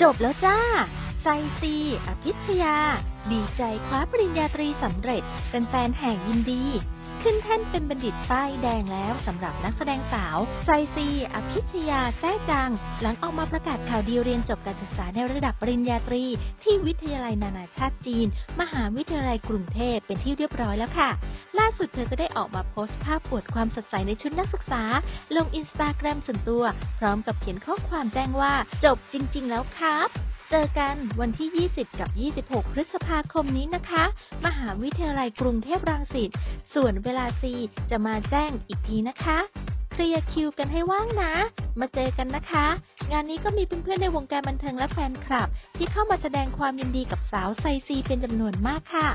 จบแล้วจ้าไซซีอภิชยา ดีใจคว้าปริญญาตรีสำเร็จ เป็นแฟนแห่งยินดี ขึ้นแท่นเป็นบัณฑิตป้ายแดงแล้วสำหรับนักแสดงสาวไซซีอภิชยาแท้จัง หลังออกมาประกาศข่าวดีเรียนจบการศึกษาในระดับปริญญาตรี ที่วิทยาลัยนานาชาติจีน มหาวิทยาลัยกรุงเทพเป็นที่เรียบร้อยแล้วค่ะ ล่าสุดเธอก็ได้ออกมาโพสต์ภาพอวดความสดใสในชุดนักศึกษา ลงอินสตาแกรมส่วนตัว พร้อมกับเขียนข้อความแจ้งว่าจบจริง ๆ แล้วครับเจอกันวันที่ 20 กับ 26 พฤษภาคมนี้นะคะ มหาวิทยาลัยกรุงเทพรังสิต ส่วนเวลาซีจะมาแจ้งอีกทีนะคะ เคลียร์คิวกันให้ว่างนะ มาเจอกันนะคะ งานนี้ก็มีเพื่อนๆในวงการบันเทิงและแฟนคลับ ที่เข้ามาแสดงความยินดีกับสาวไซซีเป็นจำนวนมากค่ะ